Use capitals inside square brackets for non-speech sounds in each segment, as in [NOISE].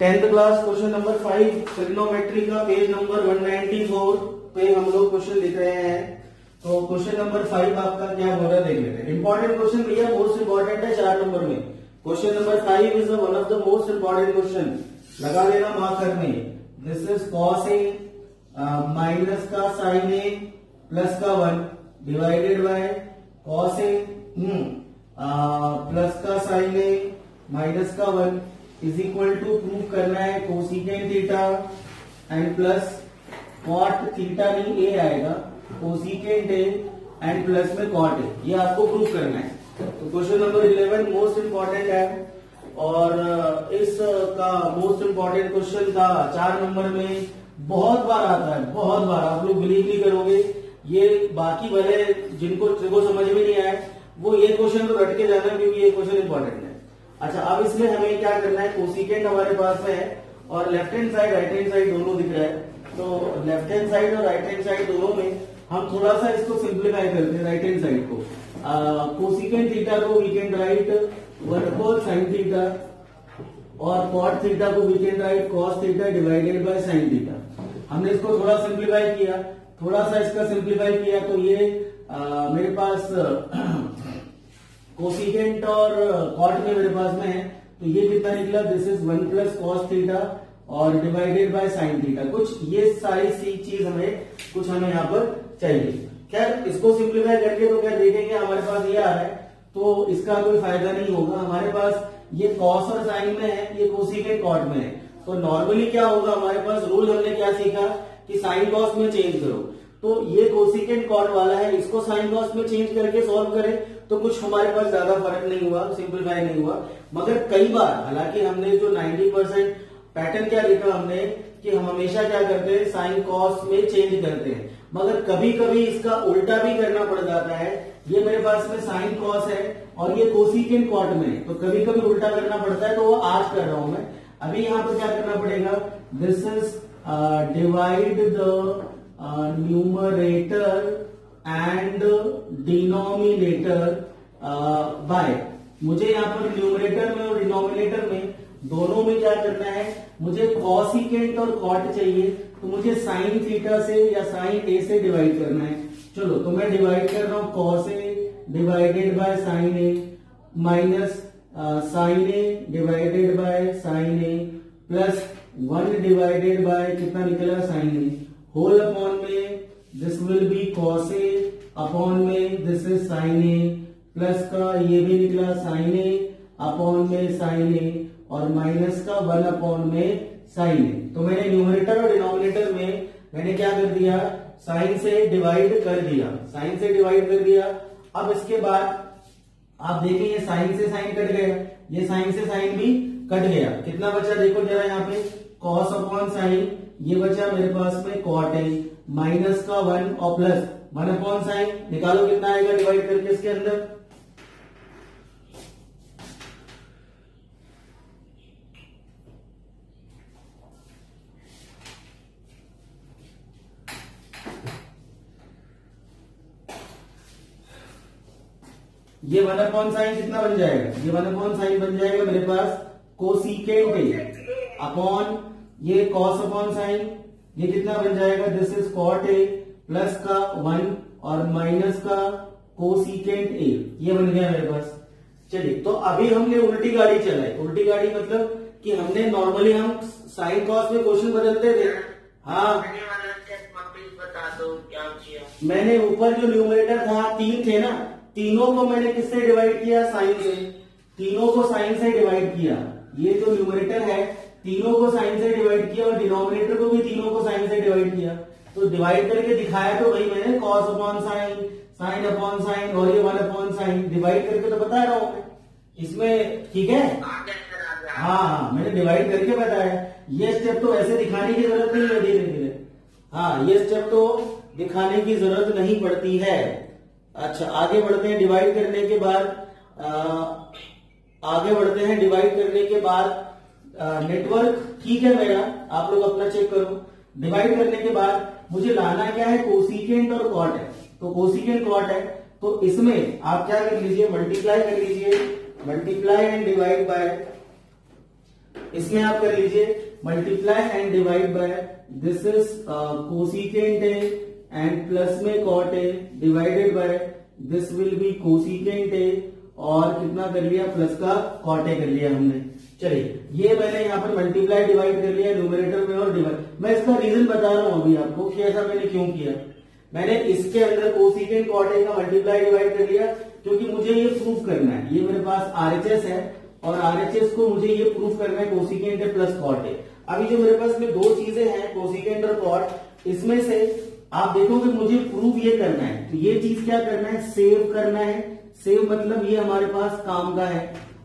Tenth class question number five trigonometry का page number 194 पे हम लोग क्वेश्चन लिख रहे हैं। तो क्वेश्चन नंबर फाइव आपका क्या हो रहा है देख लेते हैं। इंपॉर्टेंट क्वेश्चन भैया मोस्ट इंपॉर्टेंट है चार नंबर में। Question number five is one of the most important question लगा लेना मार्कर करने। This is cos A minus का साइन ए प्लस का one divided by cos A plus का साइन ए माइनस का one is equal to prove करना है cosecant theta and plus cot theta नहीं ए आएगा कोसिकेंट ए एंड प्लस में cot ए ये आपको प्रूव करना है। तो question number eleven most important है। और इस का मोस्ट इंपॉर्टेंट क्वेश्चन का चार नंबर में बहुत बार आता है, बहुत बार। आप लोग बिलीव नहीं करोगे। ये बाकी वाले जिनको जिनको समझ में नहीं आए वो ये क्वेश्चन तो रट के जाना क्योंकि ये क्वेश्चन इम्पोर्टेंट है। अच्छा अब इसमें हमें क्या करना है? कोसिकेंट हमारे पास है और left hand side right hand side दोनों दिख रहा है। तो लेफ़्ट हैंड साइड और राइट हैंड साइड दोनों में हम थोड़ा सा इसको सिंप्लीफाई करते हैं राइट हैंड साइड को। कोसिकेंट थीटा को we can write upon sine theta और कॉट थीटा को we can write cos theta divided by sine theta हमने इसको थोड़ा सिंप्लीफाई किया थोड़ा सा इसका सिंप्लीफाई किया तो ये आ, मेरे पास कोसिकेंट और कॉट में मेरे पास में है। तो ये कितना निकला? This is one plus cos theta और डिवाइडेड बाय साइन थीटा कुछ ये सारी सी चीज़ हमें, कुछ हमें यहाँ पर चाहिए। खैर, इसको सिंप्लीफाई करके तो क्या देखेंगे? हमारे पास ये आ रहा है। तो इसका कोई फ़ायदा नहीं होगा। हमारे पास ये कॉस और साइन में है, ये कोसिकेंट कॉट में है। तो नॉर्मली क्या होगा? हमारे पास रूल हमने क्या सीखा कि साइन कॉस में चेंज करो। तो ये कोसिकेंट कॉट वाला है, इसको साइन कॉस में चेंज करके सॉल्व करें तो कुछ हमारे पास ज़्यादा फ़र्क नहीं हुआ सिंप्लीफाई नहीं हुआ। मगर कई बार, हालाँकि हमने जो 90 परसेंट पैटर्न क्या लिखा हमने, कि हम हमेशा क्या करते हैं, साइन कॉस में चेंज करते हैं। मगर कभी कभी इसका उल्टा भी करना पड़ जाता है। ये मेरे पास में साइन कॉस है और ये कोसिकेंट कॉट में तो कभी कभी उल्टा करना पड़ता है तो वो आज कर रहा हूँ मैं। अभी यहाँ पर क्या करना पड़ेगा? This is divide the numerator and denominator by मुझे यहाँ पर न्यूमरेटर में और डिनोमिनेटर में दोनों में क्या करना है? मुझे कॉसिकेंट और कॉट चाहिए तो मुझे साइन थीटा से या साइन ए से डिवाइड करना है। चलो तो मैं डिवाइड कर रहा हूँ cos A divided by sine A minus sine A divided by sine A plus one divided by कितना निकला? साइन ए होल अपॉन में this will be cos A upon में this is sine A plus का ये भी निकला sine A upon में sine A और माइनस का वन अपॉन में साइन ए तो मैंने न्यूमरेटर और डिनोमिनेटर में मैंने क्या कर दिया? साइन से डिवाइड कर दिया. साइन से डिवाइड कर दिया. अब इसके बाद आप देखें, ये साइन से साइन कट गया. ये साइन से साइन भी कट गया. कितना बचा? देखो जरा यहाँ पे. कॉस अपॉन साइन ये बचा मेरे पास में कॉट है माइनस का वन और प्लस वन अपॉन साइन निकालो कितना आएगा डिवाइड करके इसके अंदर। ये वन अपॉन साइन कितना बन जाएगा? ये वन अपॉन साइन बन जाएगा मेरे पास कोसिकेंट अपॉन ये कॉस अपॉन साइन, ये कितना बन जाएगा? This is cot A plus का वन और माइनस का कोसिकेंट ए ये बन गया मेरे पास। चलिए तो अभी हमने उल्टी गाड़ी चलाई। उल्टी गाड़ी मतलब कि हमने नॉर्मली हम साइन कॉस में क्वेश्चन बदलते थे। हाँ। मैंने ऊपर जो न्यूमरेटर था, तीन थे ना, तीनों को मैंने किससे डिवाइड किया? साइन से। तीनों को साइन से डिवाइड किया। ये जो न्यूमरेटर है, तीनों को साइन से डिवाइड किया और डिनोमिनेटर को भी तीनों को साइन से डिवाइड किया। तो डिवाइड करके दिखाया तो वही मैंने cos upon sine sine upon sine और ये वन अपॉन साइन डिवाइड करके तो बता रहा हूँ इसमें ठीक है? हाँ हाँ मैंने डिवाइड करके बताया। ये स्टेप तो ऐसे दिखाने की ज़रूरत नहीं है धीरे धीरे। हाँ ये स्टेप तो दिखाने की ज़रूरत नहीं पड़ती है। अच्छा आगे बढ़ते हैं। डिवाइड करने के बाद आगे बढ़ते हैं डिवाइड करने के बाद नेटवर्क ठीक है मेरा, आप लोग अपना चेक करो। डिवाइड करने के बाद, मुझे लाना क्या है कोसिकेंट और कॉट है। तो कोसिकेंट कॉट है तो इसमें आप क्या कर लीजिए मल्टीप्लाई कर लीजिए। मल्टीप्लाई एंड डिवाइड बाय इसमें आप कर लीजिए multiply and divide by this is cosecant A and plus में cot A divided by this will be cosecant A और कितना कर लिया? प्लस का कॉटे कर लिया हमने। चलिए, ये मैंने यहाँ पर मल्टीप्लाई डिवाइड कर लिया न्यूमरेटर में और डिवाइड मैं इसका रीजन बता रहा हूँ अभी आपको कि ऐसा मैंने क्यों किया। मैंने इसके अंदर कोसिकेंट कॉट का मल्टीप्लाई डिवाइड कर लिया, क्योंकि मुझे ये प्रूफ करना है। ये मेरे पास आरएचएस है और आरएचएस को मुझे ये प्रूफ करना है कोसिकेंट प्लस कॉटे अभी जो मेरे पास में दो चीज़ें हैं कोसिकेंट और कॉट इसमें से आप देखोगे मुझे प्रूफ ये करना है। तो ये चीज़ क्या करना है? सेव करना है। सेव मतलब ये हमारे पास काम का है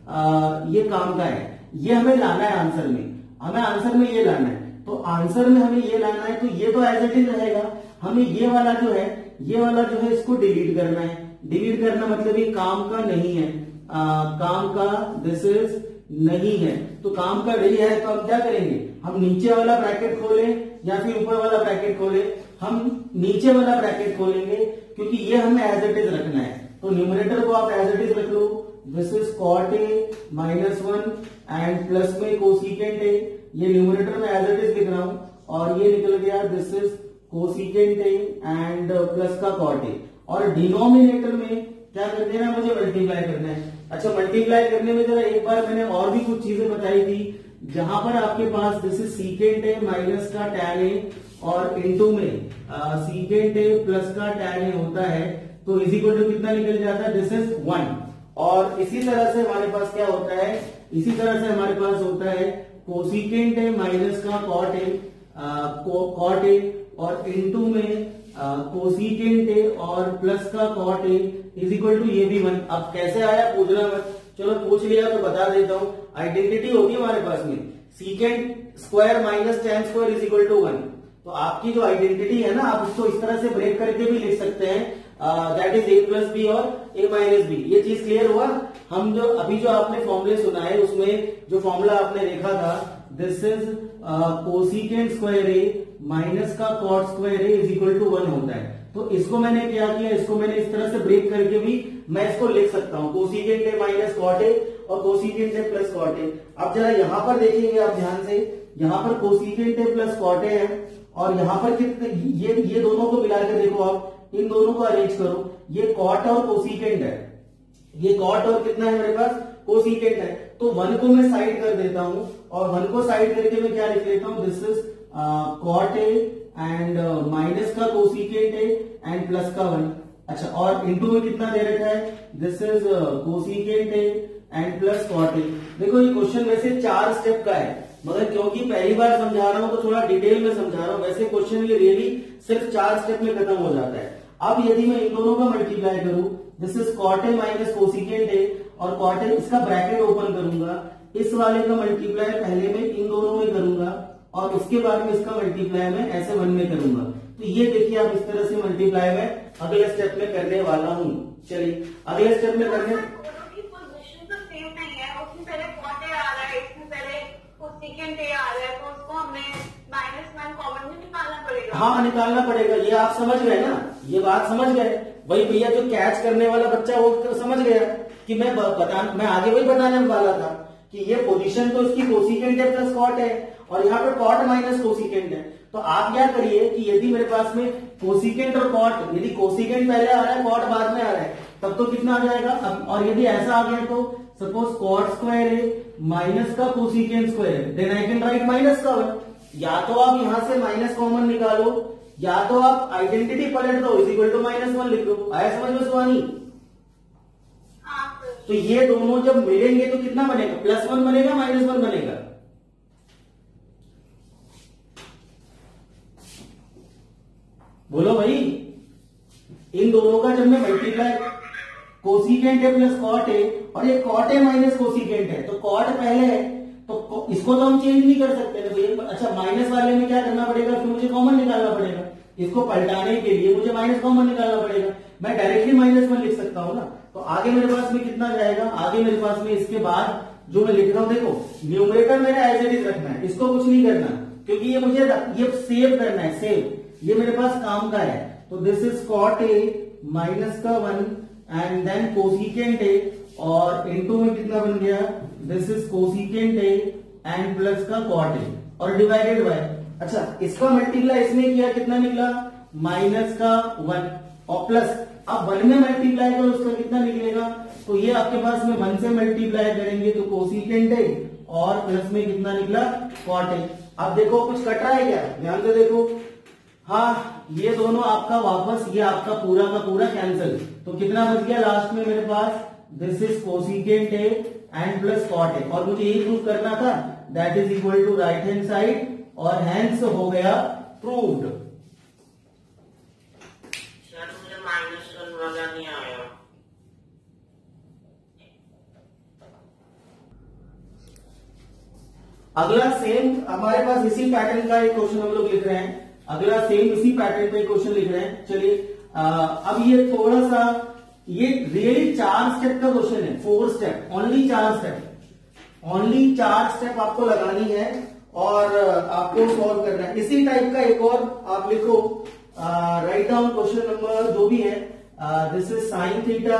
आ, ये काम का है। ये हमें लाना है आंसर में। हमें आंसर में ये लाना है। तो आंसर में हमें ये लाना है तो ये तो एज इट इज़ रहेगा। हमें ये वाला जो है ये वाला जो है इसको डिलीट करना है। डिलीट करना मतलब ये काम का नहीं है। आ, काम का दिस इज़ नहीं है। तो काम का नहीं है तो हम क्या करेंगे? हम नीचे वाला ब्रैकेट खोलें या फिर ऊपर वाला ब्रैकेट खोलें? हम नीचे वाला ब्रैकेट खोलेंगे क्योंकि ये हमें एज इट इज़ रखना है। तो न्यूमरेटर को आप एज इट इज़ रख लो। This is cot A minus one and plus में कोसिकेंट ए ये न्यूमरेटर में एज इट इज़ लिख रहा हूँ और ये निकल गया this is cosecant A and plus का कॉट ए और डिनोमिनेटर में क्या कर देना मुझे मल्टीप्लाई करना है। अच्छा मल्टीप्लाई करने में जरा एक बार मैंने और भी कुछ चीज़ें बताई थी। जहाँ पर आपके पास this is secant A minus का टैन ए और इंटू में सीकेंट ए प्लस का टैन ए होता है। तो इज़ इक्वल टू कितना निकल जाता है? दिस इज़ वन और इसी तरह से हमारे पास क्या होता है? इसी तरह से हमारे पास होता है कोसिकेंट ए माइनस का कॉट ए कॉट ए और इंटू में कोसिकेंट ए और प्लस का cot A is equal to ये भी वन अब कैसे आया? पूछना मत चलो पूछ लिया तो बता देता हूँ। आइडेंटिटी होगी हमारे पास में। Secant square minus ten square is equal to one तो आपकी जो आइडेंटिटी है ना, आप उसको इस तरह से ब्रेक करके भी लिख सकते हैं। That is A plus B और ए माइनस बी ये चीज़ क्लियर हुआ? हम जो, अभी जो आपने फॉर्मूले सुनाए उसमें जो फॉर्मूला आपने देखा था this is cosecant square A minus का cot square A is equal to one होता है। तो इसको मैंने क्या किया? इसको मैंने इस तरह से ब्रेक करके भी मैं इसको लिख सकता हूँ। Cosecant A minus cot A और cosecant A plus cot A अब जरा यहाँ पर देखेंगे आप ध्यान से। यहाँ पर cosecant A plus cot A है और यहाँ पर कितने, ये ये दोनों को मिलाकर देखो आप। इन दोनों को अरेंज करो। ये कॉट और कोसिकेंट है। ये कॉट और कितना है मेरे पास? कोसिकेंट है। तो वन को मैं साइड कर देता हूँ और वन को साइड करके मैं क्या लिख लेता हूँ? This is cot A and minus का कोसिकेंट ए एंड प्लस का वन। अच्छा और इंटू में कितना दे रखा है? This is cosecant A and plus cot A देखो, ये क्वेश्चन वैसे चार स्टेप का है। मगर क्योंकि पहली बार समझा रहा हूँ तो थोड़ा डिटेल में समझा रहा हूँ, वैसे क्वेश्चन ये रियली सिर्फ़ चार स्टेप में खत्म हो जाता है। अब यदि मैं इन दोनों का मल्टीप्लाई करूँ this is cot minus cosecant A और कॉट इसका ब्रैकेट ओपन करूँगा, इस वाले का मल्टीप्लाई पहले में इन दोनों में करूँगा, और उसके बाद में इसका मल्टीप्लाई में ऐसे वन में करूँगा। तो ये देखिए आप इस तरह से मल्टीप्लाई में अगले स्टेप में करने वाला हूँ। चलिए, अगले स्टेप में करने तो है तो निकालना पड़ेगा। हाँ निकालना पड़ेगा, ये आप समझ गए ना? ये बात समझ गए। वही भैया जो कैच करने वाला बच्चा, वो समझ गया कि मैं बता, मैं आगे वही बताने वाला था कि ये पोजीशन तो इसकी कोसिकेंट है प्लस कॉट है, और यहाँ पर कॉट माइनस कोसिकेंट है। तो आप क्या करिए कि यदि मेरे पास में कोसिकेंट और कॉट यदि कोसिकेंट पहले आ रहा है कॉट बाद में आ रहा है, तब तो कितना आ जाएगा? और यदि ऐसा आ गया तो सपोज़ कॉट स्क्वायर है माइनस का cosecant square then I can write minus का वन या तो आप यहाँ से माइनस कॉमन निकालो या तो आप आइडेंटिटी पलट दो is equal to minus one लिख दो। आया समझ में सुहानी हाँ तो ये दोनों जब मिलेंगे तो कितना बनेगा? प्लस वन बनेगा माइनस वन बनेगा। बोलो भाई इन दोनों का जब मैं मल्टीप्लाई कोसिकेंट है प्लस कॉट है, और ये कॉट है माइनस कोसिकेंट है। तो कॉट पहले है तो इसको तो हम चेंज नहीं कर सकते। ना भैया अच्छा माइनस वाले में क्या करना पड़ेगा? फिर मुझे कॉमन निकालना पड़ेगा। इसको पलटाने के लिए मुझे माइनस कॉमन निकालना पड़ेगा। मैं डायरेक्टली माइनस वन लिख सकता हूँ ना? तो आगे मेरे पास में कितना जाएगा? आगे मेरे पास में इसके बाद जो मैं लिख रहा हूँ, देखो न्यूमरेटर मेरा एज इट इज़ रखना है। इसको कुछ नहीं करना, क्योंकि ये मुझे ये सेव करना है सेव ये मेरे पास काम का है। तो this is cot A minus का one and then cosecant A और इनटू में कितना बन गया? This is cosecant A and plus का कॉट ए और डिवाइडेड बाय अच्छा इसका मल्टीप्लाई इसमें किया, कितना निकला? माइनस का वन और प्लस अब वन में मल्टीप्लाई करो, उसका कितना निकलेगा? तो ये आपके पास में वन से मल्टीप्लाई करेंगे तो कोसिकेंट है और प्लस में कितना निकला? कॉट है अब देखो, कुछ कट रहा है क्या? ध्यान से देखो। हाँ ये दोनों आपका वापस ये आपका पूरा का पूरा कैंसिल तो कितना बच गया लास्ट में मेरे पास? दिस इज़ कोसिकेंट है एंड प्लस कॉट है और मुझे यही प्रूव करना था that is equal to right hand side और हैंड्स हो गया प्रूव्ड मुझे माइनस वन नहीं आया। अगला सेम हमारे पास इसी पैटर्न का एक क्वेश्चन हम लोग लिख रहे हैं। अगला सेम इसी पैटर्न पे क्वेश्चन लिख रहे हैं, चलिए अब ये थोड़ा सा, ये रियली चार स्टेप का क्वेश्चन है फोर स्टेप ओनली चार स्टेप ओनली चार स्टेप आपको लगानी है और आपको सॉल्व करना है। इसी टाइप का एक और आप लिखो राइट डाउन क्वेश्चन नंबर जो भी है this is sine theta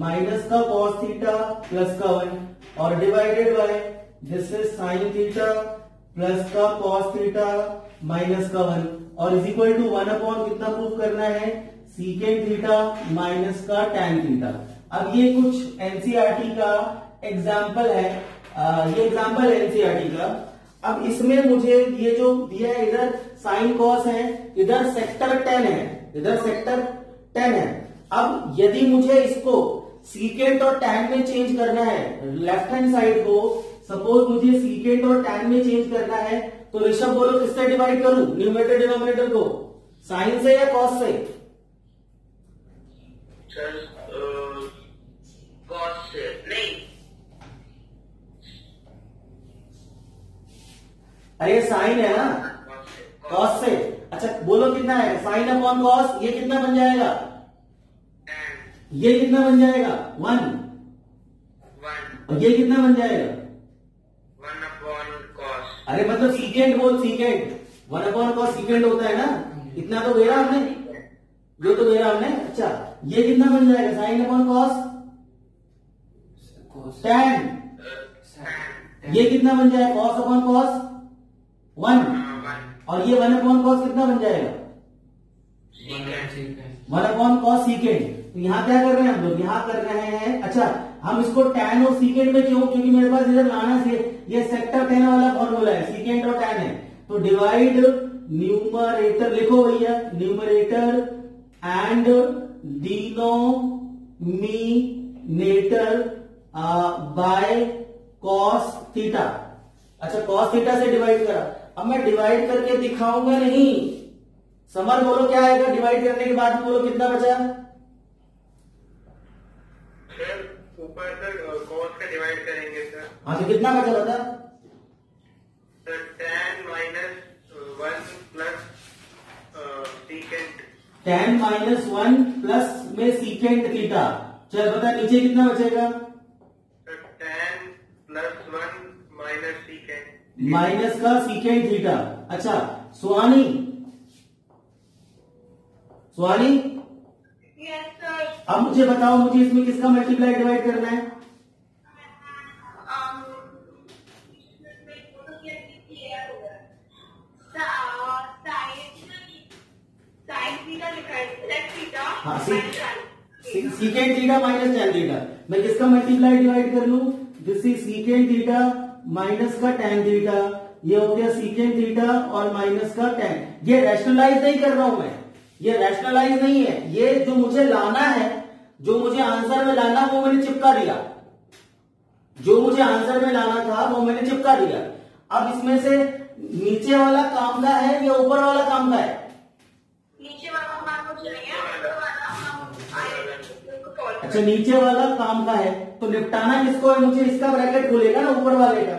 minus का कॉस थीटा प्लस का वन और divided by this is sine theta plus का कॉस थीटा माइनस का वन। और is equal to one upon कितना प्रूफ करना है? सीकेंड थीटा माइनस का tan थीटा अब ये कुछ एनसीआरटी का एग्ज़ाम्पल है। आ, ये एग्ज़ाम्पल है एनसीआरटी का। अब इसमें मुझे ये जो दिया है इधर साइन कॉस है इधर सेक्टर टेन है इधर सेक्टर टेन है। अब यदि मुझे इसको सीकेंट और टैन में चेंज करना है लेफ़्ट हैंड साइड को सपोज़ मुझे सीकेंट और टैन में चेंज करना है तो ऋषभ बोलो किससे डिवाइड करूँ? न्यूमेटर डिनोमिनेटर को। साइन से या कॉस से? कॉस से। नहीं। अरे साइन है ना? कॉस से अच्छा बोलो कितना है? साइन अपॉन कॉस ये कितना बन जाएगा? ये कितना बन जाएगा? वन वन और ये कितना बन जाएगा? अरे मतलब सीकेंड बोल secant one upon cos secant होता है ना? इतना तो वेरा हमने। ये तो वेरा हमने। अच्छा ये कितना बन जाएगा? साइन अपॉन कॉस टेन ये कितना बन जाएगा? Cos upon cos one one और ये वन अपॉन कॉस कितना बन जाएगा? वन अपॉन कॉस सीकेंड तो यहाँ क्या कर रहे हैं हम लोग? यहाँ कर रहे हैं। अच्छा हम इसको टेन और सीकेंड में क्यों? क्योंकि मेरे पास इधर लाना से ये सेक्टर टेन वाला फॉर्मूला है सीकेंड और टेन है। तो डिवाइड न्यूमरेटर लिखो भैया numerator and denominator by cos theta अच्छा कॉस थीटा से डिवाइड करा। अब मैं डिवाइड करके दिखाऊँगा नहीं। समर बोलो क्या आएगा? डिवाइड करने के बाद बोलो कितना बचा सर ऊपर सर कॉस का डिवाइड करेंगे सर हाँ तो कितना बचा बता sir tan minus one plus secant tan minus one plus में सीकेंड थीटा चल बता नीचे कितना बचेगा? Sir tan plus one minus secant minus का सीकेंड थीटा अच्छा सुहानी सुहानी अब मुझे बताओ मुझे इसमें किसका मल्टीप्लाई डिवाइड करना है? Secant theta minus tan theta मैं किसका मल्टीप्लाई डिवाइड कर लू? This is secant theta minus का टेन थीटा ये हो गया सीकेंड थीटा और माइनस का टेन ये रैशनलाइज नहीं कर रहा हूँ मैं। ये रैशनलाइज नहीं है। ये जो मुझे लाना है जो मुझे आंसर में लाना वो मैंने चिपका दिया। जो मुझे आंसर में लाना था वो मैंने चिपका दिया। अब इसमें से नीचे वाला काम का है या ऊपर वाला काम का है? नीचे वाला अच्छा नीचे वाला काम का है तो निपटाना किसको है? मुझे इसका ब्रैकेट खोलेगा ना ऊपर वाले का।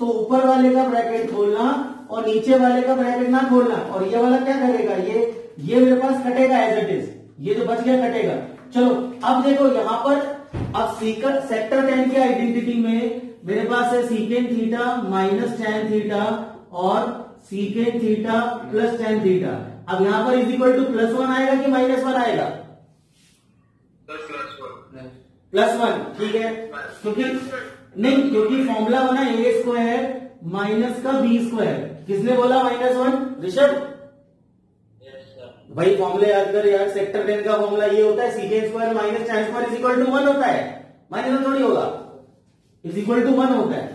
तो ऊपर वाले का ब्रैकेट खोलना और नीचे वाले का ब्रैकेट ना खोलना। और ये वाला क्या करेगा? ये ये मेरे पास कटेगा एज इट इज़ ये जो बच गया कटेगा। चलो, अब देखो यहाँ पर, अब सीकर सेक्टर टेन की आइडेंटिटी में मेरे पास है secant theta minus tan theta और secant theta plus tan theta अब यहाँ पर is equal to plus one आएगा कि माइनस वन आएगा? प्लस वन ठीक है? क्योंकि, नहीं, क्योंकि फॉर्मूला बना ए स्क्वायर माइनस का बी स्क्वायर किसने बोला माइनस वन ऋषभ। भाई फॉर्मूले याद कर यार सेक्टर टेन का फॉर्मूला ये होता है secant square minus tan square is equal to one होता है। माइनस थोड़ी होगा। इज़ इक्वल टू वन होता है।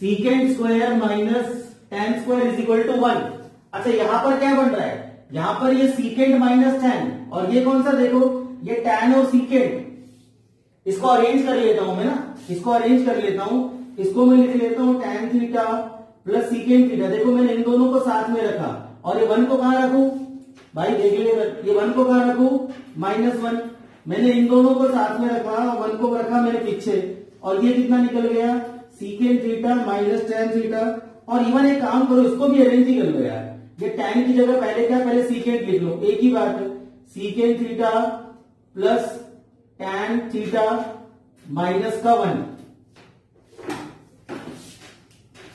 Secant square minus tan square is equal to one अच्छा यहाँ पर क्या बन रहा है? यहाँ पर ये सीकेंड माइनस टेन और ये कौन सा देखो? ये टेन और सीकेंड इसको अरेंज कर लेता हूँ मैं ना। इसको अरेंज कर लेता हूँ। इसको मैं लिख लेता हूँ tan theta plus secant theta देखो, मैंने इन दोनों को साथ में रखा। और ये वन को कहाँ रखू? भाई, देख ले, ये वन को कहाँ रखू? माइनस वन मैंने इन दोनों को साथ में रखा और वन को रखा मेरे पीछे। और ये कितना निकल गया? Secant theta minus tan theta और इवन एक काम करो, इसको भी अरेंज ही कर लो यार। ये टेन की जगह पहले क्या, पहले सीकेंड लिख लो। एक ही बात है secant theta plus tan theta minus का वन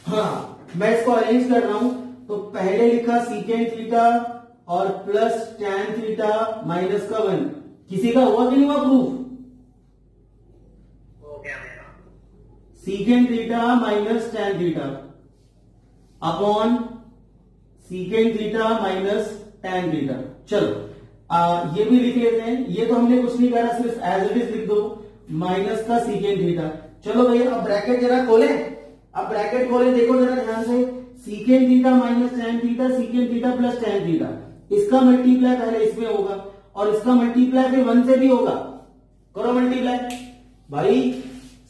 हाँ मैं इसको अरेंज कर रहा हूँ। तो पहले लिखा सीकेंड थीटा और प्लस टेन थीटा माइनस का वन किसी का हुआ कि नहीं हुआ proof secant theta minus tan theta upon secant theta minus tan theta चलो आ, ये भी लिख लेते हैं। ये तो हमने कुछ नहीं करा सिर्फ़ एज इट इज़ लिख दो। माइनस का सीकेंड थीटा चलो भैया अब ब्रैकेट जरा खोले। अब ब्रैकेट खोले देखो जरा ध्यान से। Secant theta minus tan theta secant theta plus tan theta इसका मल्टीप्लाई पहले इसमें होगा और इसका मल्टीप्लाई फिर वन से भी होगा। करो मल्टीप्लाई भाई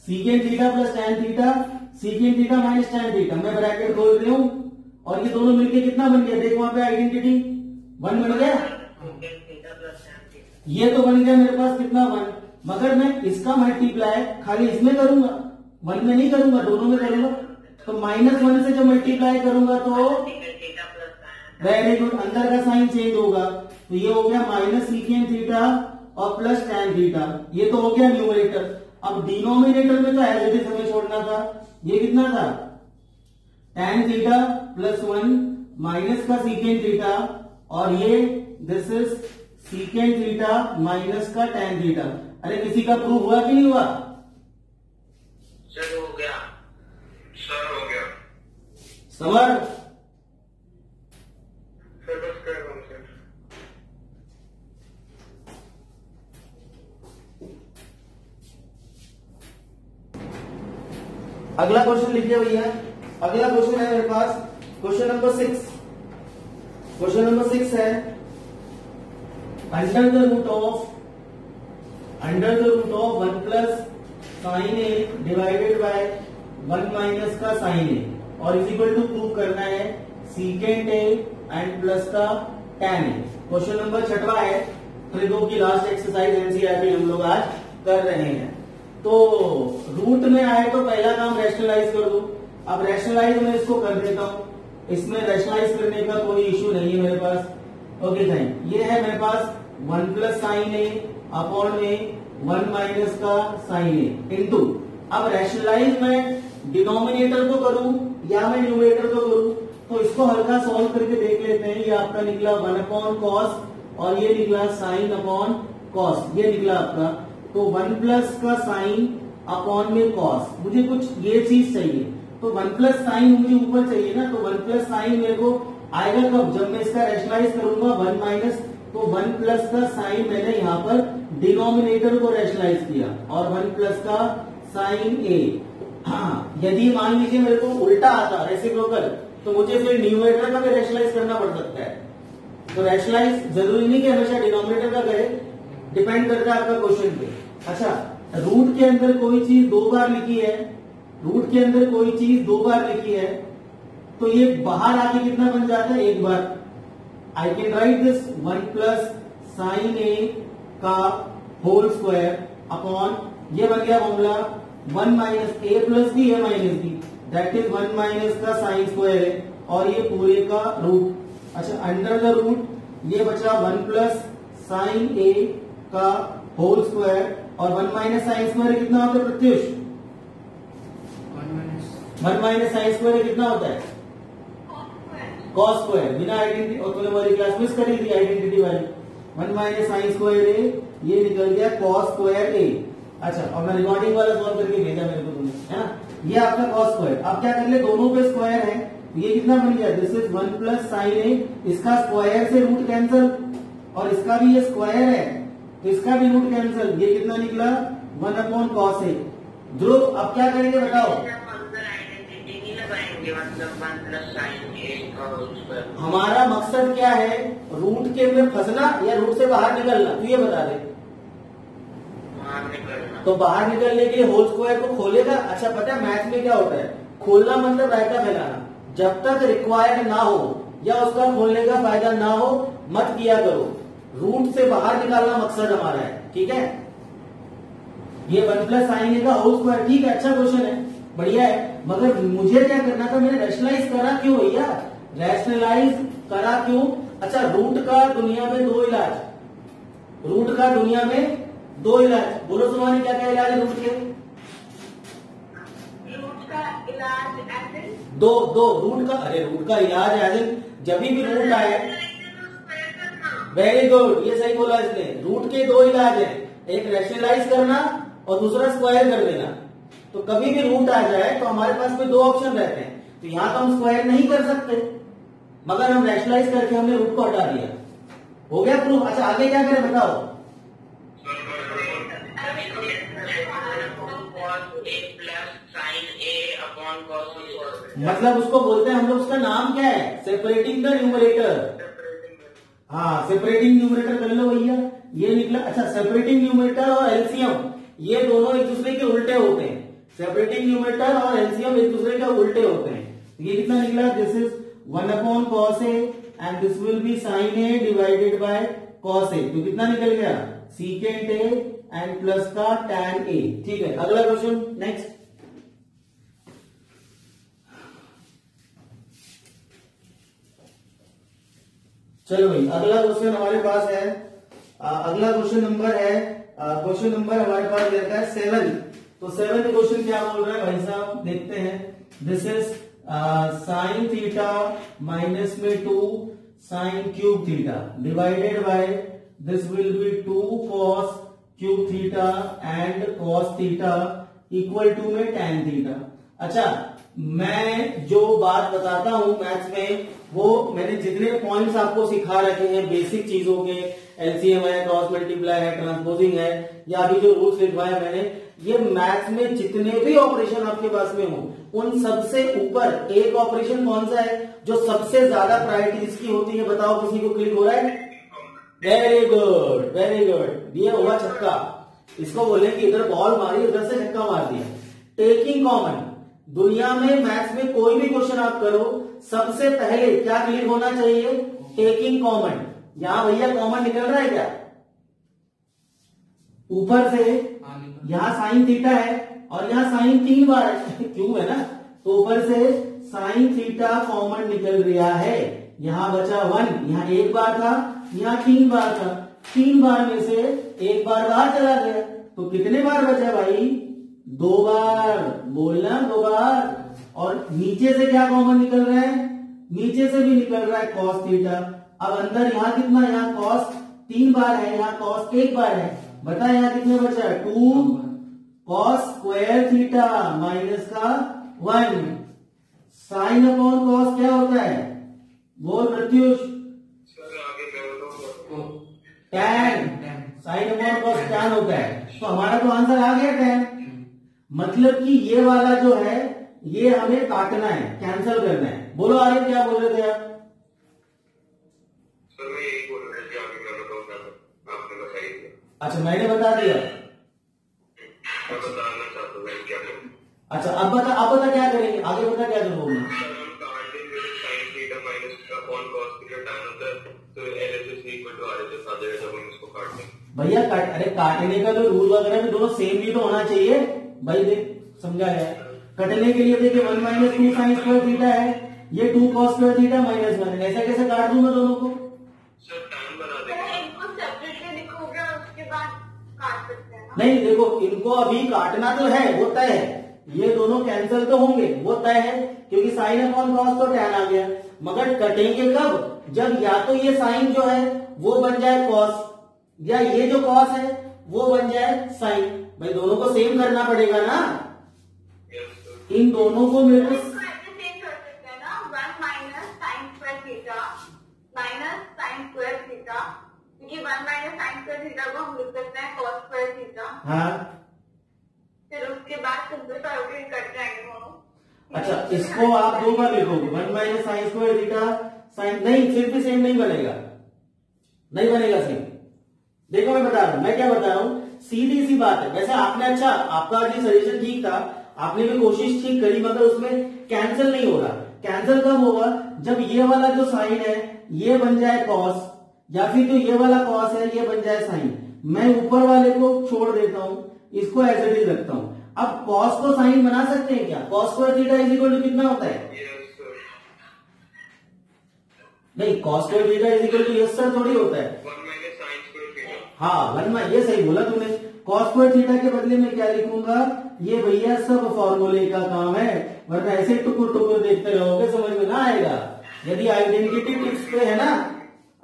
secant theta plus tan theta secant theta minus tan theta मैं ब्रैकेट खोल रही हूँ और ये दोनों मिलके कितना बन गया? देखो वहाँ पे आइडेंटिटी वन बन गया? ये तो बन गया मेरे पास कितना? वन मगर मैं इसका मल्टीप्लाई खाली इसमें करूँगा। वन में नहीं करूँगा, दोनों में करूँगा तो माइनस वन से जब मल्टीप्लाई करूँगा तो वेरी गुड अंदर का साइन चेंज होगा। तो ये हो गया माइनस सीकेंड थीटा और प्लस टेन थीटा ये तो हो गया न्यूमरेटर अब डिनोमिनेटर में तो एज इट हमें छोड़ना था। ये कितना था? Tan theta plus one minus का सीकेंड थीटा और ये this is secant theta minus का टेन थीटा अरे किसी का प्रूफ हुआ कि नहीं हुआ? सर हो गया। सर हो गया। समर सर बस कर रहा हूँ सर अगला क्वेश्चन लिखिए भैया। अगला क्वेश्चन है मेरे पास। Question number six. Question number six है। Under the root of under the root of one plus sine A divided by one minus का साइन ए और इज़ इक्वल टू प्रूव करना है सीकेंट ए एंड प्लस का tan A question number छठवा है। त्रिगो की last exercise NCERT हम लोग आज कर रहे हैं। तो रूट में आए तो पहला काम रैशनलाइज कर दो। अब रैशनलाइज मैं इसको कर देता हूँ। इसमें रैशनलाइज करने का कोई इश्यू नहीं है मेरे पास। ओके थैंक ये है मेरे पास one plus sine A upon में वन माइनस का साइन ए इंटू अब रैशनलाइज मैं डिनोमिनेटर को करूँ या मैं न्यूमरेटर को करूँ? तो इसको हल्का सॉल्व करके देख लेते हैं। ये आपका निकला वन अपॉन कॉस और ये निकला साइन अपॉन कॉस ये निकला आपका तो वन प्लस का साइन अपॉन में कॉस मुझे कुछ ये चीज़ चाहिए। तो वन प्लस साइन मुझे ऊपर चाहिए ना तो वन प्लस साइन मेरे को आएगा कब? जब मैं इसका रैशनलाइज करूँगा, वन माइनस तो वन प्लस का साइन मैंने यहाँ पर डिनोमिनेटर को रैशनलाइज किया और वन प्लस का साइन ए हाँ यदि मान लीजिए मेरे को उल्टा आता ऐसे रेसिप्रोकल तो मुझे फिर न्यूमरेटर का भी रैशनलाइज करना पड़ सकता है। तो रैशनलाइज ज़रूरी नहीं कि हमेशा डिनोमिनेटर का करे डिपेंड करता है आपका क्वेश्चन पे। अच्छा रूट के अंदर कोई चीज़ दो बार लिखी है? रूट के अंदर कोई चीज़ दो बार लिखी है? तो ये बाहर आके कितना बन जाता है? एक बार। I can write this one plus sine A का होल स्क्वायर अपॉन ये बन गया formula one minus A plus B है minus B that is one minus का साइन स्क्वायर है और ये पूरे का रूट अच्छा अंडर द रूट ये बचा वन प्लस साइन ए का होल स्क्वायर और वन माइनस साइन स्क्वायर कितना होता है Pratyush? One minus sine square कितना होता है? कॉस स्क्वायर बिना आइडेंटिटी और तूने हमारी क्लास मिस करी थी आइडेंटिटी वाली। One minus sine square A ये निकल गया कॉस स्क्वायर ए। अच्छा और मैं रिकॉर्डिंग वाला सॉल्व करके भेजा मेरे को तुमने है ना? ये आपका कॉस स्क्वायर आप क्या कर ले दोनों पे स्क्वायर है। ये कितना बन गया? This is one plus sine A. इसका स्क्वायर से रूट कैंसल और इसका भी ये स्क्वायर है। तो इसका भी रूट कैंसिल ये कितना निकला? One upon cos A Dhruv, अब क्या करेंगे बताओ? हमारा मकसद क्या है? रूट के में फंसना या रूट से बाहर निकलना? तू ये बता दे। तो बाहर निकलने के लिए होल स्क्वायर को खोलेगा? अच्छा पता है मैथ में क्या होता है? खोलना मतलब रायता फैलाना। जब तक रिक्वायर्ड ना हो या उसका खोलने का फ़ायदा ना हो, मत किया करो। रूट से बाहर निकालना मकसद हमारा है ठीक है? ये वन प्लस साइन का होल स्क्वायर ठीक है अच्छा क्वेश्चन है बढ़िया है। मगर मुझे क्या करना था मैंने रैशनलाइज करा क्यों भैया? रैशनलाइज करा क्यों? अच्छा रूट का दुनिया में दो इलाज। रूट का दुनिया में दो इलाज। बोलो सुनवानी क्या क्या इलाज है रूट के? रूट का इलाज दो दो रूट का अरे रूट का इलाज एज इन जब भी रूट आए वेरी गुड ये सही बोला इसने। रूट के दो इलाज हैं। एक रैशनलाइज करना और दूसरा स्क्वायर कर देना। तो कभी भी रूट आ जाए तो हमारे पास में दो ऑप्शन रहते हैं। तो यहाँ तो हम स्क्वायर नहीं कर सकते। मगर हम रैशनलाइज करके हमने रूट को हटा दिया। हो गया प्रूफ अच्छा आगे क्या करें बताओ? मतलब उसको बोलते हैं, हम लोग उसका नाम क्या है? सेपरेटिंग द न्यूमरेटर हाँ सेपरेटिंग न्यूमरेटर कर लो भैया। ये निकला अच्छा सेपरेटिंग न्यूमरेटर और एलसीएम ये दोनों एक दूसरे के उल्टे होते हैं। सेपरेटिंग न्यूमरेटर और एलसीएम एक दूसरे के उल्टे होते हैं। तो ये कितना निकला? This is one upon cos A and this will be sine A divided by cos A तो कितना निकल गया? सीकेंट ए एंड प्लस का टैन ए ठीक है, अगला क्वेश्चन नेक्स्ट चलो भाई अगला क्वेश्चन हमारे पास है। आ, अगला क्वेश्चन नंबर है। क्वेश्चन नंबर हमारे पास रहता है सेवन तो सेवन क्वेश्चन क्या बोल रहा है भाई साहब? देखते हैं। This is sine theta minus में two sine cube theta divided by this will be two cos cube theta and cos theta equal to में टेन थीटा अच्छा मैं जो बात बताता हूँ मैथ्स में, वो मैंने जितने पॉइंट्स आपको सिखा रखे हैं बेसिक चीज़ों के एलसीएम है क्रॉस मल्टीप्लाई है ट्रांसपोजिंग है, या अभी जो रूल्स लिखवाए मैंने, ये मैथ्स में जितने भी ऑपरेशन आपके पास में हो, उन सबसे ऊपर एक ऑपरेशन कौन सा है जो सबसे ज़्यादा प्रायोरिटी इसकी होती है, बताओ किसी को क्लिक हो रहा है? वेरी गुड वेरी गुड ये हुआ छक्का। इसको बोले कि इधर बॉल मारी, उधर से छक्का मार दिया। टेकिंग कॉमन दुनिया में मैथ्स में कोई भी क्वेश्चन आप करो सबसे पहले क्या क्लियर होना चाहिए? Taking common. यहाँ भैया कॉमन निकल रहा है क्या? ऊपर से। यहाँ साइन थीटा है और यहाँ साइन तीन बार है। [LAUGHS] क्यों है ना? तो ऊपर से साइन थीटा कॉमन निकल रहा है। यहाँ बचा वन यहाँ एक बार था यहाँ तीन बार था। तीन बार में से एक बार बाहर चला गया। तो कितने बार बचा भाई? दो बार बोलना, दो बार। और नीचे से क्या कॉमन निकल रहा है? नीचे से भी निकल रहा है कॉस थीटा अब अंदर यहाँ कितना यहाँ कॉस तीन बार है, यहाँ कॉस एक बार है। बता यहाँ कितने बचा two cos square theta minus का वन साइन अपॉन कॉस क्या होता है? बोल Pratyush. Tan sine upon cos tan होता है। तो हमारा तो आंसर आ गया टैन मतलब कि ये वाला जो है ये हमें काटना है कैंसिल करना है। बोलो आगे क्या बोल रहे थे आप? अच्छा मैंने बता दिया। मैं बताना चाहता हूँ क्या करूँ? अच्छा अब बता अब बता क्या करेंगे? आगे बता क्या करोगे तो भैया काट अरे काटने का जो रूल वगैरह भी दोनों सेम ही तो होना चाहिए। भाई देख समझा है? कटने के लिए देखिए one minus two sine square theta है ये two cos square theta minus one ऐसा कैसे काट दूँ मैं दोनों को? सर टैन बना पहले देंगे इनको सेपरेटली लिखोगे और उसके बाद काट सकते हैं ना? नहीं देखो इनको अभी काटना तो है वो तय है। ये दोनों कैंसिल तो होंगे वो तय है क्योंकि साइन अपॉन कॉस तो टैन आ गया। मगर कटेंगे कब? जब या तो ये साइन जो है वो बन जाए कॉस या ये जो कॉस है वो बन जाए साइन भाई दोनों को सेम करना पड़ेगा ना? इन दोनों को मेरे को हैं फिर उसके बाद सिंपलीफाई होकर कट जाएँगे अच्छा इसको आप दो बार लिखोगे one minus sine square theta sine नहीं फिर भी सेम नहीं बनेगा। नहीं बनेगा सेम देखो मैं बता रहा हूँ मैं क्या बता रहा हूँ? सीधी सी बात है। वैसे आपने अच्छा आपका जी सजेशन ठीक था, आपने भी कोशिश ठीक करी, मगर उसमें कैंसिल नहीं हो रहा। कैंसिल कब होगा? जब ये वाला जो साइन है, ये बन जाए कॉस या फिर जो ये वाला कॉस है, ये बन जाए साइन मैं ऊपर वाले को छोड़ देता हूँ, इसको एज इट रखता हूँ। अब कॉस को साइन बना सकते हैं क्या? Cos square theta is equal to कितना होता है? नहीं cos square theta is equal to yes sir थोड़ी होता है। हाँ वन में ये सही बोला तूने। कॉस स्क्वायर थीटा के बदले में क्या लिखूँगा? ये भैया सब फॉर्मूले का काम है, वरना ऐसे टुकुर टुकुर देखते रहोगे, समझ में ना आएगा। यदि आइडेंटिटी टिप्स पे है ना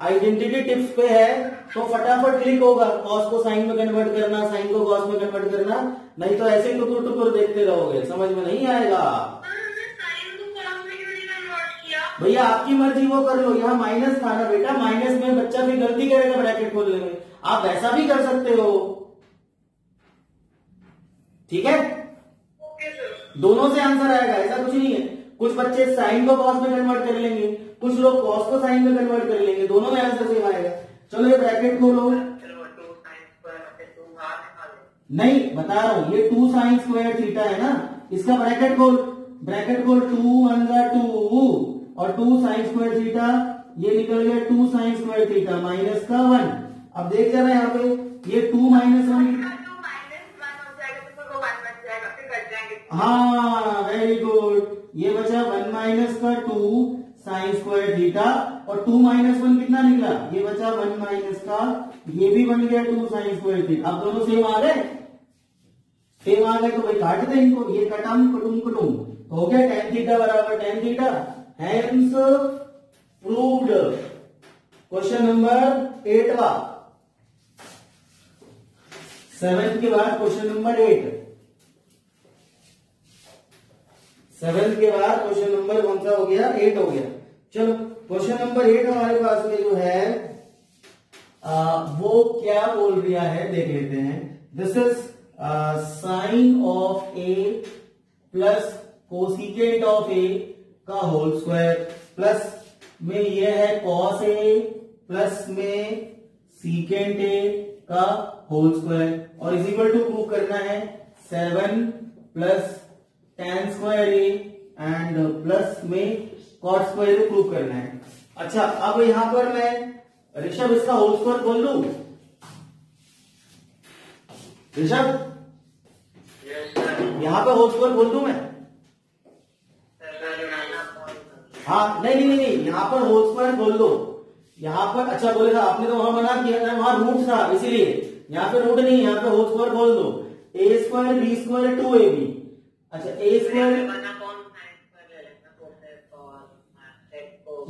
आइडेंटिटी टिप्स पे है तो फटाफट क्लिक होगा। कॉस को साइन में कन्वर्ट करना साइन को कॉस में कन्वर्ट करना, नहीं तो ऐसे टुकुर टुकुर देखते रहोगे, समझ में नहीं आएगा। भैया, आपकी मर्ज़ी वो कर लो। यहाँ माइनस था ना बेटा माइनस में बच्चा भी गलती करेगा ब्रैकेट खोलने में। आप वैसा भी कर सकते हो। ठीक है? दोनों से आंसर आएगा ऐसा कुछ नहीं है। कुछ बच्चे साइन को कॉस में कन्वर्ट कर लेंगे कुछ लोग कॉस को साइन में कन्वर्ट कर लेंगे दोनों में आंसर सेम आएगा। चलो ये ब्रैकेट खोलो। नहीं बता रहा हूँ ये टू साइन स्क्वायर थीटा है ना इसका ब्रैकेट खोल। ब्रैकेट खोल टू वन टू और टू साइन स्क्वायर थीटा ये निकल गया two sine square theta minus का वन अब देख जरा यहाँ पे ये टू माइनस वन हाँ वेरी गुड ये बचा वन माइनस का टू साइन स्क्वायर थीटा और टू माइनस वन कितना निकला? ये बचा वन माइनस का ये भी बन गया टू साइन स्क्वायर थीटा अब दोनों सेम आ गए? सेम आ गए तो भाई काट दे इनको। ये कटम कुटुम कुटुम तो हो गया टेन थीटा बराबर tan theta hence proved question number एटवा seventh के बाद क्वेश्चन नंबर एट। सेवेंथ के बाद क्वेश्चन नंबर कौन सा हो गया? एट हो गया। चलो क्वेश्चन नंबर एट हमारे पास में जो है आ, वो क्या बोल दिया है? देख लेते हैं। This is sine of A plus cosecant of A का होल स्क्वायर प्लस में ये है कॉस ए प्लस में सीकेंट ए का होल स्क्वायर और इज़ इक्वल टू प्रूव करना है seven plus tan square A and plus में कॉट स्क्वायर प्रूव करना है। अच्छा अब यहाँ पर मैं ऋषभ इसका होल स्क्वायर खोल लू ऋषभ? Yes, यहाँ पर होल स्क्वायर बोल दू मैं? हाँ नहीं नहीं नहीं नहीं यहाँ पर होल स्क्वायर बोल दो। यहाँ पर अच्छा बोलेगा आपने तो वहाँ मना किया था वहाँ रूट था, इसीलिए। यहाँ पे रूट नहीं, यहाँ पे होल स्क्वायर खोल दो। A square B square two A B अच्छा ए स्क्वायर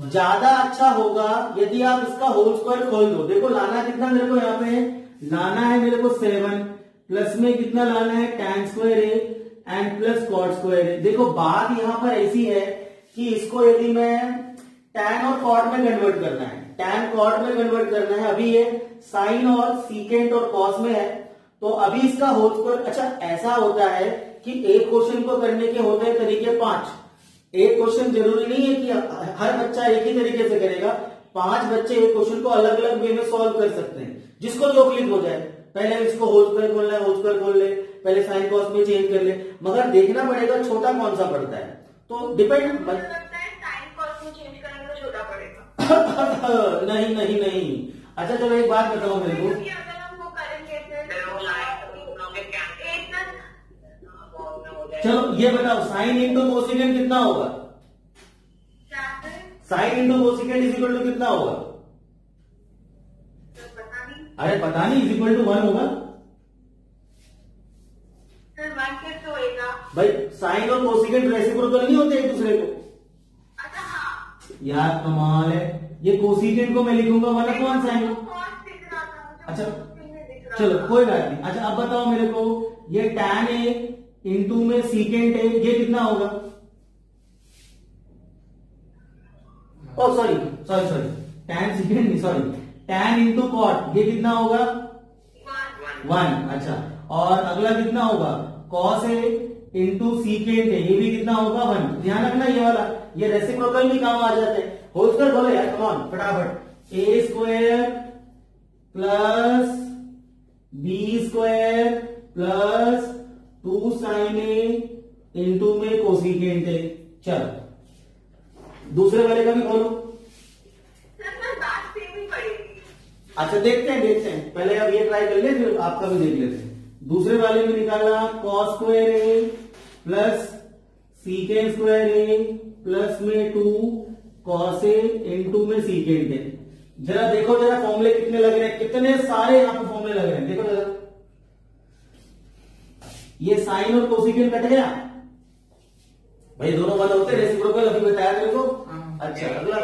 ज़्यादा अच्छा होगा यदि आप इसका होल स्क्वायर खोल दो। देखो, लाना कितना मेरे को यहाँ पे लाना है मेरे को सेवन प्लस में कितना लाना है? Tan square A and plus cot square A देखो, बात यहाँ पर ऐसी है कि इसको यदि मैं टैन और कॉट में कन्वर्ट करना है टैन कॉट में कन्वर्ट करना है, अभी ये साइन और सीकेंट और कॉस में है तो अभी इसका होल स्क्वायर अच्छा ऐसा होता है कि एक क्वेश्चन को करने के होते हैं तरीके पाँच। एक क्वेश्चन ज़रूरी नहीं है कि हर बच्चा एक ही तरीके से करेगा, पाँच बच्चे एक क्वेश्चन को अलग अलग वे में सॉल्व कर सकते हैं। जिसको जो क्लिक हो जाए, पहले इसको होल स्क्वायर खोलना है होल स्क्वायर खोल ले, पहले साइन कॉस में चेंज कर ले, मगर देखना पड़ेगा छोटा कौन सा पड़ता है। तो डिपेंड मुझे लगता है साइन कॉस में चेंज करेंगे तो छोटा पड़ेगा नहीं नहीं नहीं। अच्छा चलो एक बात बताओ मेरे को। एक प्लस चलो ये बताओ साइन इंटू कोसिकेंट कितना होगा? Sine into cosecant is equal to कितना होगा? तो पता नहीं। अरे पता नहीं इज़ इक्वल टू वन होगा। तो भाई साइन और कोसिकेंट रेसिप्रोकल नहीं होते एक दूसरे को। यार, कमाल है। ये कोसिकेंट को मैं लिखूँगा दिख रहा था मुझे अच्छा। चलो, कोई बात नहीं। अच्छा अब बताओ मेरे को, ये टैन ए इंटू में सीकेंट ए ये कितना होगा? ओ sorry sorry sorry tan secant नहीं सॉरी टैन इंटू कॉट ये कितना होगा? वन अच्छा और अगला कितना होगा? Cos A into secant A ये भी कितना होगा? वन ध्यान रखना ये वाला। ये रेसिप्रोकल भी काम आ जाते हैं। होल स्क्वायर बोलो यार कमान फटाफट। A square plus B square plus two sine A into में कोसी कोसिकेंट ए चलो। दूसरे वाले का भी पड़ेगी अच्छा देखते हैं देखते हैं। पहले अब ये ट्राई कर ले, फिर आपका भी देख लेते हैं। दूसरे वाले में निकाला cos square A plus secant square A plus में टू कॉस ए इंटू में सीकेंड ए जरा देखो जरा फॉर्मूले कितने लग रहे हैं। कितने सारे यहाँ पे फॉर्मूले लग रहे हैं। देखो जरा। ये साइन और कोसिकेंड कट गया? भाई दोनों वाला होते हैं। रेसिप्रोकल अभी बताया तेरे को। अच्छा अगला।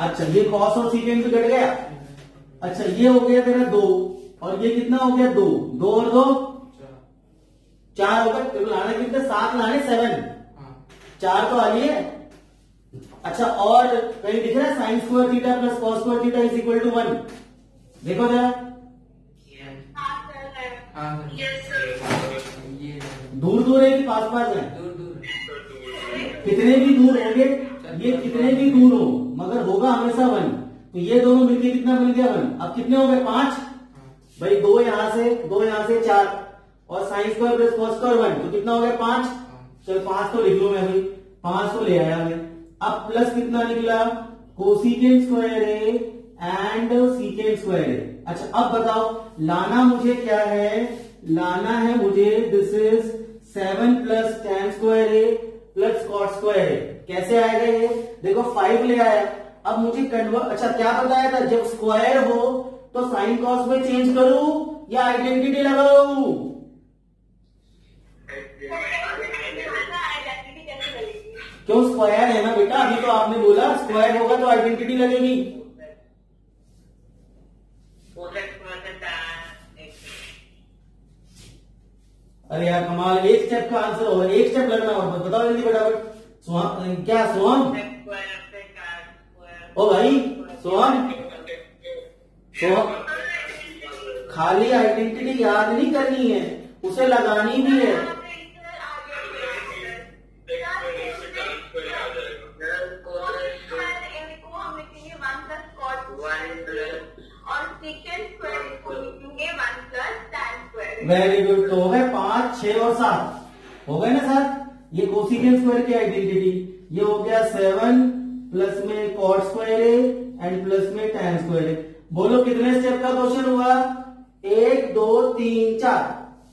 अच्छा ये कॉस और सीकेंड भी कट गया? अच्छा ये हो गया तेरा दो। और ये कितना हो गया? दो। दो और दो? चार। हो गए। लाने कितने? सात लाने सेवन। चार तो आ लिए अच्छा और कहीं दिख रहा है sine square theta plus cos square theta is equal to one देखो जरा। हाँ है हाँ दूर दूर है कि पास पास है? दूर दूर कितने भी दूर होंगे, ये कितने भी दूर हो, मगर होगा हमेशा वन तो ये दोनों मिलके कितना बन गया वन अब कितने हो गए? पाँच। भाई दो यहाँ से, दो यहाँ से चार। और sines square plus cos square one तो कितना हो गया? पाँच। चल, पाँच तो लिख लो मैं भाई पाँच तो ले आया मैं। अब प्लस कितना निकला? Cosecant square A and secant square A अच्छा अब बताओ, लाना मुझे क्या है? लाना है मुझे this is seven plus tan square A plus cot square A कैसे आएगा ये? देखो फाइव ले आया। अब मुझे कन्वर्ट अच्छा क्या बताया था? जब स्क्वायर हो तो साइन कॉस में चेंज करूँ या आइडेंटिटी लगाऊँ? क्यों स्क्वायर है ना बेटा? अभी तो आपने बोला स्क्वायर होगा तो आइडेंटिटी लगेगी। अरे यार, कमाल, एक स्टेप का आंसर होगा, एक स्टेप लगना होगा बताओ जल्दी फटाफट। क्या, सोहम? ओ भाई, सोहम? सोहम, खाली आइडेंटिटी याद नहीं करनी है, उसे लगानी भी है। वेरी गुड तो हो गए पाँच, छह और सात। हो गए ना सात? ये कोसिकेंट स्क्वायर की आइडेंटिटी ये हो गया सेवन प्लस में कॉट स्क्वायर है एंड प्लस में टेन स्क्वायर है बोलो, कितने स्टेप का क्वेश्चन हुआ? एक, दो, तीन, चार।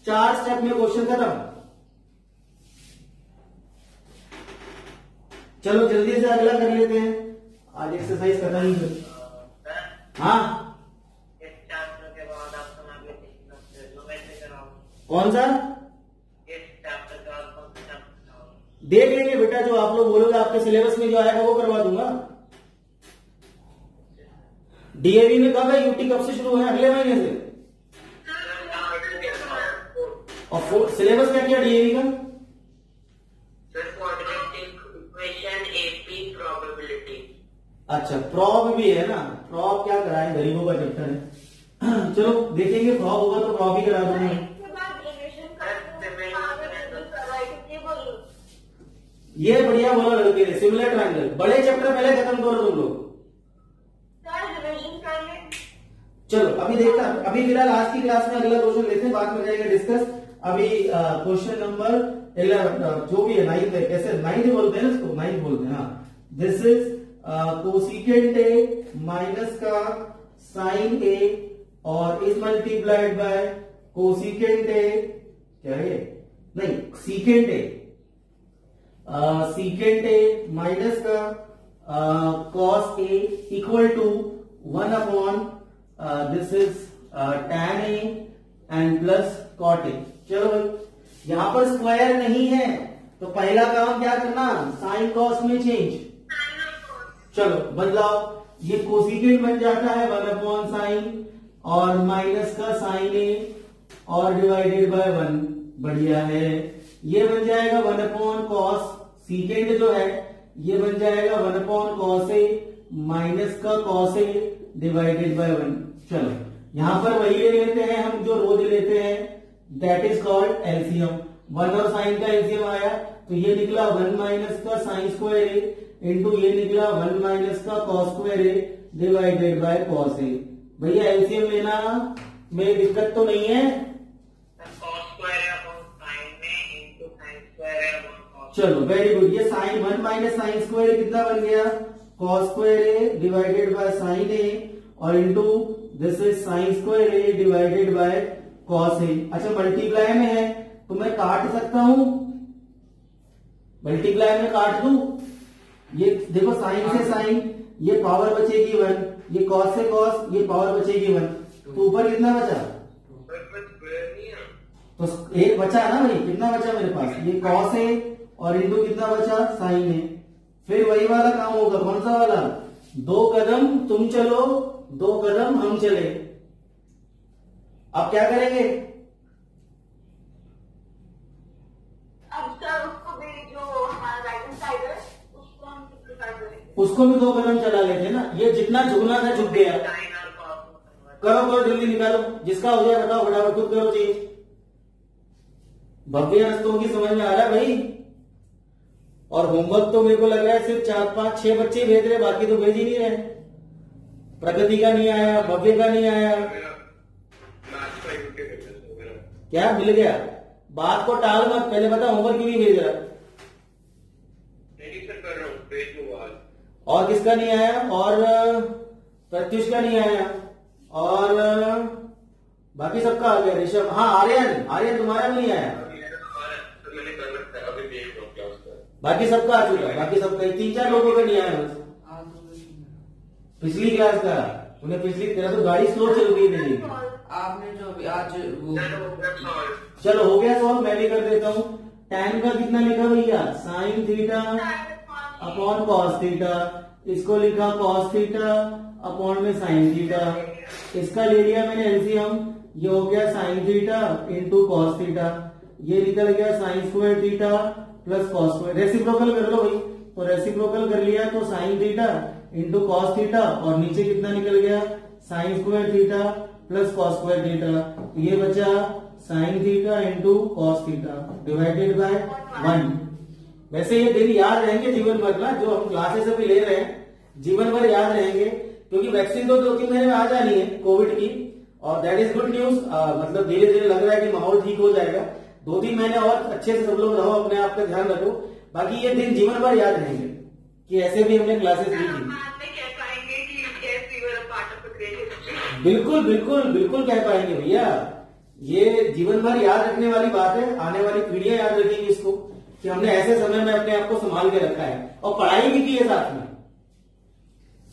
चार स्टेप में क्वेश्चन खत्म। चलो, जल्दी से अगला कर लेते हैं। आज एक्सरसाइज खत्म ही? हाँ कौन सा? देख लेंगे बेटा जो आप लोग बोलोगे आपके सिलेबस में जो आएगा वो करवा दूँगा। डीएवी में कब है? यूटी कब से शुरू है? अगले महीने से। और सिलेबस क्या किया डीएवी का? अच्छा प्रॉब भी है ना? प्रॉब क्या कराए? गरीबों का चैप्टर है। [CLEARS THROAT] चलो देखेंगे प्रॉब होगा तो प्रॉब ही करा दूँगा। क्योंकि बोलो ये बढ़िया बोला लड़के ने सिमिलर ट्रायंगल बड़े चैप्टर पहले खत्म करो तुम लोग। चलो अभी देखता अभी फ़िलहाल आज की क्लास में अगला क्वेश्चन लेते हैं बाद में करेंगे डिस्कस अभी क्वेश्चन नंबर इलेवन जो भी है नाइन्थ है कैसे? नाइन्थ बोलते हैं ना इसको? नाइन्थ बोलते हैं हाँ। This is cosecant A minus का साइन ए और is multiplied by cosecant A क्या है नहीं secant A secant A minus का cos A equal to one upon this is tan A and plus cot A चलो यहाँ पर square नहीं है तो पहला काम क्या करना? साइन कॉस में चेंज चलो, बदलाव, ये कोसिकेंट बन जाता है वन अपॉन साइन और माइनस का साइन ए और डिवाइडेड बाय वन बढ़िया है। ये बन जाएगा वन अपॉन कॉस सीकेंड जो है, ये बन जाएगा one upon cos A minus का cos A divided by one चलो, यहाँ पर वही ले लेते हैं हम जो रोज लेते हैं that is called LCM one और साइन का एलसीएम आया तो ये निकला वन माइनस का साइन स्क्वायर ए इंटू ये निकला वन माइनस का cos square A divided by cos A भैया एलसीएम लेना में दिक्कत तो नहीं है? चलो वेरी गुड ये sine one minus sine square कितना बन गया? Cos square A divided by sine A और into this is sine square A divided by cos A अच्छा मल्टीप्लाई में है तो मैं काट सकता हूँ? मल्टीप्लाई में काट दू? ये देखो साइन से साइन, ये पावर बचेगी वन ये कॉस से कॉस ये पावर बचेगी वन तो ऊपर कितना बचा? तो एक बचा ना भाई, कितना बचा मेरे पास? ये कॉस है और इंटू कितना बचा? साइन है। फिर वही वाला काम होगा, कौन सा वाला? दो कदम तुम चलो, दो कदम हम चले। अब क्या करेंगे अब सर उसको भी जो हमारा राइट हैंड साइड है उसको हम सिंप्लीफाई करेंगे उसको भी दो कदम चला लेते ना। ये जितना झुकना था, झुक गया। करो करो जल्दी निकालो। जिसका हो गया बताओ फटाफट खुद करो चीज़ भव्य हस्तों की समझ में आ रहा है भाई? और होमवर्क तो मेरे को लग रहा है सिर्फ़ चार, पाँच, छह बच्चे भेज रहे बाकी तो भेज ही नहीं रहे। प्रगति का नहीं आया, भव्य का नहीं आया। क्या, मिल गया? बात को टाल मत। पहले बता होमवर्क क्यों नहीं भेज रहा नहीं सर कर रहा हूँ भेज दो आज और किसका नहीं आया? और प्रत्युष का नहीं आया। और बाकी सबका आ गया। ऋषभ। हाँ आर्यन। आर्यन तुम्हारा भी नहीं आया। बाकी सबका आ चुका है। बाकी सबका तीन चार लोगों का नहीं आया बस। पिछली क्लास का। उन्हें पिछली तेरा तो गाड़ी स्लो चल रही मेरी। आपने जो आज वो चलो हो गया सॉल्व मैं भी कर देता हूँ। टेन का कितना लिखा भैया? Sine theta upon cos theta इसको लिखा कॉस थीटा अपॉन में साइन थीटा इसका ले लिया मैंने एलसीएम ये हो गया sine theta into cos theta ये निकल गया sine square theta plus cos square reciprocal कर लो भाई। तो रेसिप्रोकल कर लिया तो sine theta into cos theta और नीचे कितना निकल गया? Sine square theta plus cos square theta ये बचा sine theta into cos theta divided by one वैसे ये दिन याद रहेंगे जीवन भर ना जो हम क्लासेस अभी ले रहे हैं। जीवन भर याद रहेंगे क्योंकि वैक्सीन तो दो तीन महीने में आ जानी है कोविड की। और दैट इज़ गुड न्यूज़ मतलब धीरे धीरे लग रहा है कि माहौल ठीक हो जाएगा। दो तीन महीने और अच्छे से सब लोग रहो अपने आप का ध्यान रखो। बाकी ये दिन जीवन भर याद रहेंगे कि ऐसे भी हमने क्लासेस ली थी. बिल्कुल बिल्कुल बिल्कुल कह पाएँगे भैया। ये जीवन भर याद रखने वाली बात है आने वाली पीढ़ियाँ याद रखेंगी इसको। कि हमने ऐसे समय में अपने आप को संभाल के रखा है और पढ़ाई भी की है साथ में।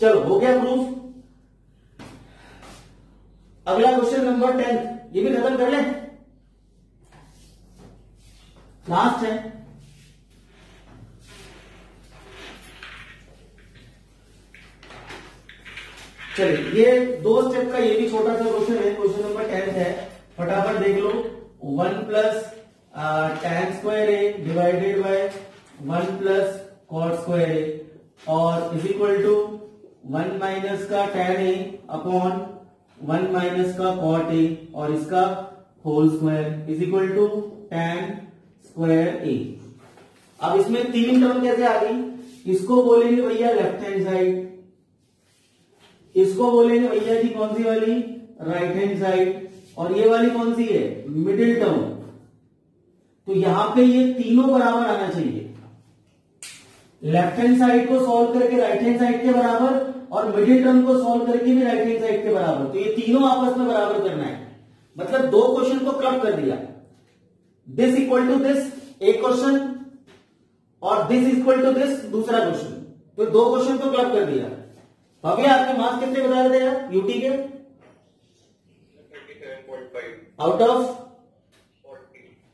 चलो, हो गया प्रूफ अगला क्वेश्चन नंबर टेंथ ये भी खत्म कर लें? लास्ट है। चलिए, ये दो स्टेप का ये भी छोटा सा क्वेश्चन है। क्वेश्चन नंबर टेंथ है। फटाफट देख लो। One plus tan square A divided by one plus cot square A और is equal to one minus का tan A upon one minus का कॉट ए और इसका whole square is equal to tan square A अब इसमें तीन term कैसे आ गई? इसको बोलेंगे भैया लेफ़्ट हैंड साइड इसको बोलेंगे भैया जी कौन सी वाली? राइट हैंड साइड और ये वाली कौन सी है? मिडिल टर्म तो यहाँ पे ये तीनों बराबर आना चाहिए। लेफ़्ट हैंड साइड को सॉल्व करके राइट हैंड साइड के बराबर और मिडिल टर्म को सॉल्व करके भी राइट हैंड साइड के बराबर। तो ये तीनों आपस में बराबर करना है। मतलब दो क्वेश्चन को क्लब कर दिया। दिस इक्वल टू दिस एक क्वेश्चन और दिस इक्वल टू दिस दूसरा क्वेश्चन तो दो क्वेश्चन को क्लब कर दिया। अभी आपके मार्क्स कितने बता रहे थे यार? यूटी के? आउट ऑफ़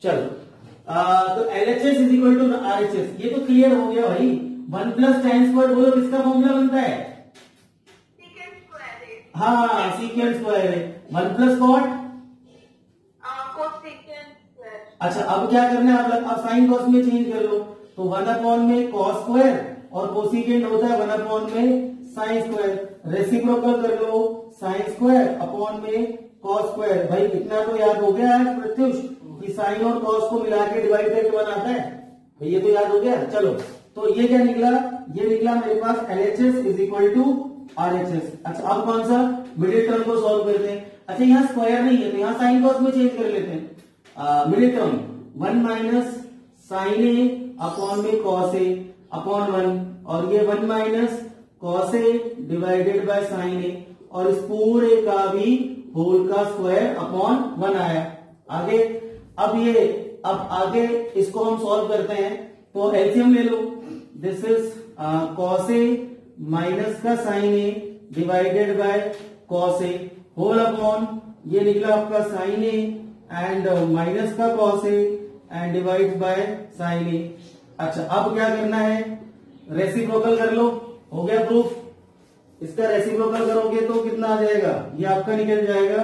चलो। तो L H S is equal to R H S ये तो क्लियर हो गया भाई। वन प्लस टेन स्क्वायर बोलो, किसका फॉर्मूला बनता है? हाँ सीकेंड स्क्वायर है। वन प्लस स्क्वायर अच्छा अब क्या करना है? अब अब साइन कॉस में चेंज कर लो तो वन अपॉन में कॉस स्क्वायर और कोसिकेंड होता है वन अपॉन में साइन स्क्वायर रेसिप्रोकल कर लो साइन स्क्वायर अपॉन में कॉस स्क्वायर भाई इतना तो याद हो गया है प्रत्युष। कि साइन और कॉस को मिला के डिवाइड करके बनाता है। भाई, ये तो याद हो गया? चलो तो ये क्या निकला? ये निकला मेरे पास L H S is equal to R H S अच्छा अब कौन सा? मिडिल टर्म को सॉल्व करते हैं। अच्छा यहाँ स्क्वायर नहीं है तो यहाँ साइन कॉस में चेंज कर लेते हैं। Middle term one minus sine A upon में कॉस ए अपॉन वन और ये one minus cos A divided by sine A और इस पूरे का भी होल का स्क्वायर अपॉन वन आया। आगे? अब ये, अब आगे इसको हम सॉल्व करते हैं तो एलसीएम ले लो। This is cos A minus का sine A divided by cos A whole upon ये निकला आपका साइन ए एंड माइनस का cos A and divide by sine A अच्छा अब क्या करना है? रेसिप्रोकल कर लो। हो गया प्रूफ इसका रेसिप्रोकल करोगे तो कितना आ जाएगा? ये आपका निकल जाएगा।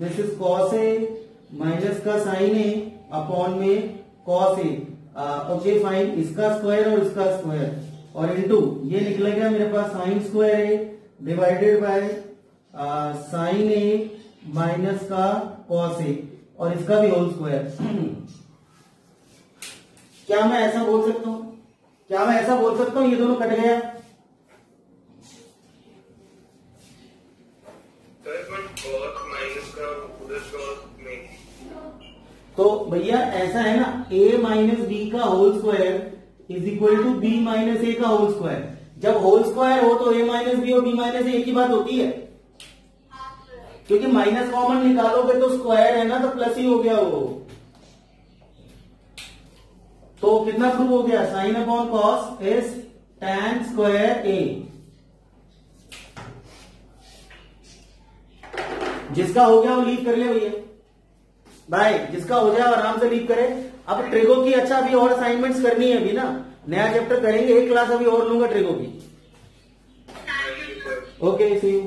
This is cos A minus का साइन ए अपॉन में कॉस ए ओके फाइन इसका स्क्वायर और इसका स्क्वायर और इनटू ये निकला गया मेरे पास? Sine square A divided by sine A minus का कॉस ए और इसका भी होल स्क्वायर क्या मैं ऐसा बोल सकता हूँ? क्या मैं ऐसा बोल सकता हूँ? ये दोनों कट गया सर बट कॉस माइनस का पूरा कॉस में तो भैया ऐसा है ना, a माइनस बी का whole square is equal to B minus A का होल स्क्वायर जब होल स्क्वायर हो तो a माइनस बी और b माइनस ए की बात होती है। क्योंकि माइनस कॉमन निकालोगे तो स्क्वायर है ना तो प्लस ही हो गया वो। तो कितना प्रूव हो गया? Sine upon cos is tan square A जिसका हो गया वो लीव कर लिया भैया। भाई, जिसका हो जाए आराम से लीव करे। अब ट्रेगो की अच्छा अभी और असाइनमेंट करनी है अभी ना। नया चैप्टर करेंगे, एक क्लास अभी और लूँगा ट्रेगो की। Okay C you